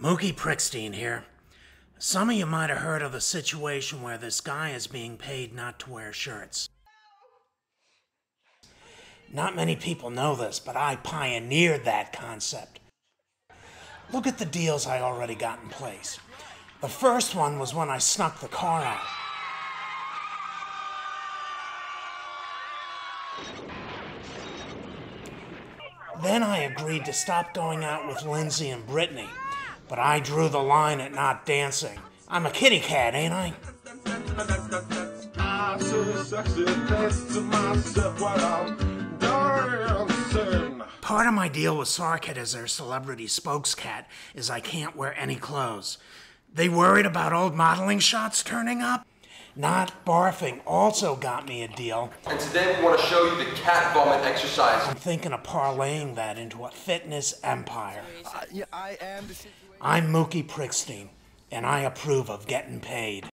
Mookie Prickstein here. Some of you might have heard of the situation where this guy is being paid not to wear shirts. Not many people know this, but I pioneered that concept. Look at the deals I already got in place. The first one was when I snuck the car out. Then I agreed to stop going out with Lindsay and Brittany, but I drew the line at not dancing. I'm a kitty cat, ain't I? Part of my deal with Sarkhead as their celebrity spokescat is I can't wear any clothes. They worried about old modeling shots turning up? Not barfing also got me a deal. And today we want to show you the cat vomit exercise. I'm thinking of parlaying that into a fitness empire. Uh, yeah, I am the situation. I'm Mookie Prickstein, and I approve of getting paid.